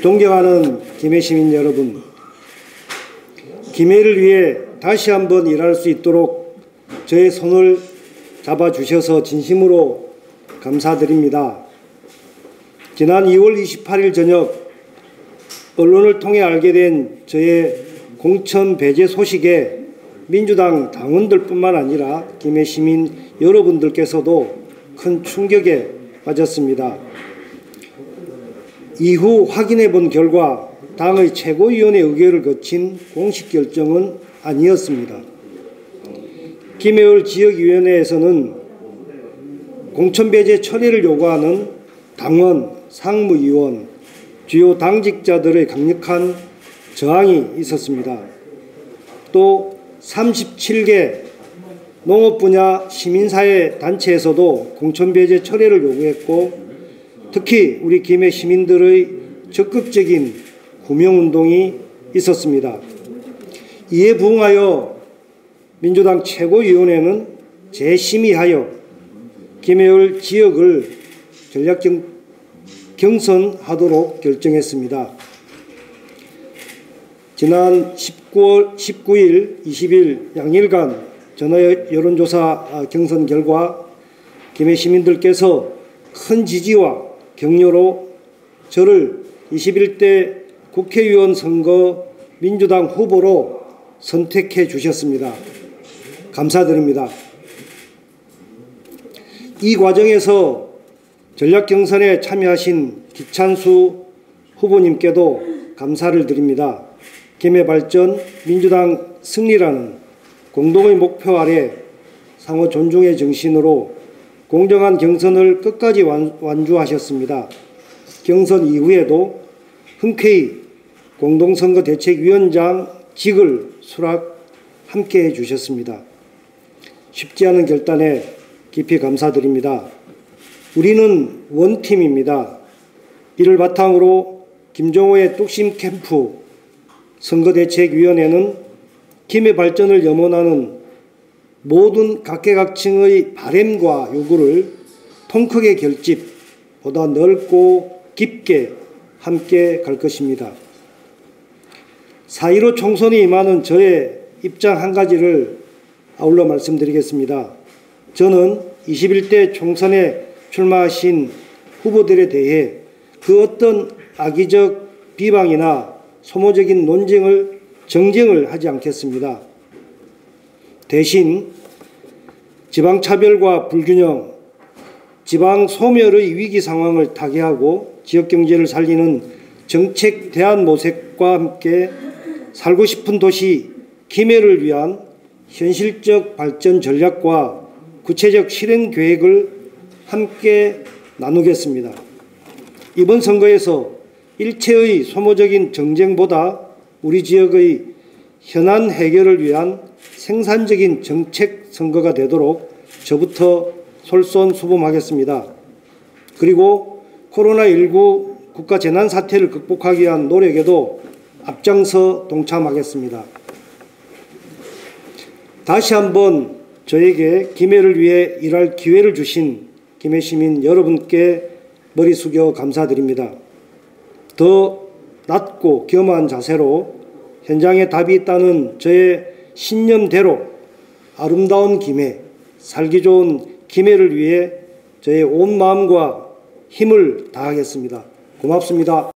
존경하는 김해 시민 여러분, 김해를 위해 다시 한번 일할 수 있도록 저의 손을 잡아주셔서 진심으로 감사드립니다. 지난 2월 28일 저녁 언론을 통해 알게 된 저의 공천 배제 소식에 민주당 당원들뿐만 아니라 김해 시민 여러분들께서도 큰 충격에 빠졌습니다. 이후 확인해 본 결과 당의 최고위원회 의결을 거친 공식 결정은 아니었습니다. 김해을 지역위원회에서는 공천배제 처리를 요구하는 당원, 상무위원, 주요 당직자들의 강력한 저항이 있었습니다. 또 37개 농업 분야 시민사회 단체에서도 공천배제 철회를 요구했고 특히 우리 김해 시민들의 적극적인 구명운동이 있었습니다. 이에 부응하여 민주당 최고위원회는 재심의하여 김해을 지역을 전략 경선하도록 결정했습니다. 지난 19월 19일, 20일 양일간 전화 여론조사 경선 결과 김해 시민들께서 큰 지지와 격려로 저를 21대 국회의원 선거 민주당 후보로 선택해 주셨습니다. 감사드립니다. 이 과정에서 전략 경선에 참여하신 기찬수 후보님께도 감사를 드립니다. 김해 발전 민주당 승리라는 공동의 목표 아래 상호 존중의 정신으로 공정한 경선을 끝까지 완주하셨습니다. 경선 이후에도 흔쾌히 공동선거 대책위원장 직을 수락 함께 해주셨습니다. 쉽지 않은 결단에 깊이 감사드립니다. 우리는 원팀입니다. 이를 바탕으로 김정호의 뚝심 캠프 선거대책위원회는 김해 발전을 염원하는 모든 각계각층의 바램과 요구를 통크게 결집, 보다 넓고 깊게 함께 갈 것입니다. 4.15 총선이 임하는 저의 입장 한 가지를 아울러 말씀드리겠습니다. 저는 21대 총선에 출마하신 후보들에 대해 그 어떤 악의적 비방이나 소모적인 논쟁을 정쟁을 하지 않겠습니다. 대신 지방차별과 불균형, 지방 소멸의 위기 상황을 타개하고 지역경제를 살리는 정책 대안 모색과 함께 살고 싶은 도시 김해를 위한 현실적 발전 전략과 구체적 실행 계획을 함께 나누겠습니다. 이번 선거에서 일체의 소모적인 정쟁보다 우리 지역의 현안 해결을 위한 생산적인 정책 선거가 되도록 저부터 솔선수범하겠습니다. 그리고 코로나19 국가 재난 사태를 극복하기 위한 노력에도 앞장서 동참하겠습니다. 다시 한번 저에게 김해를 위해 일할 기회를 주신 김해 시민 여러분께 머리 숙여 감사드립니다. 더 낮고 겸한 자세로 현장에 답이 있다는 저의 신념대로 아름다운 김해, 살기 좋은 김해를 위해 저의 온 마음과 힘을 다하겠습니다. 고맙습니다.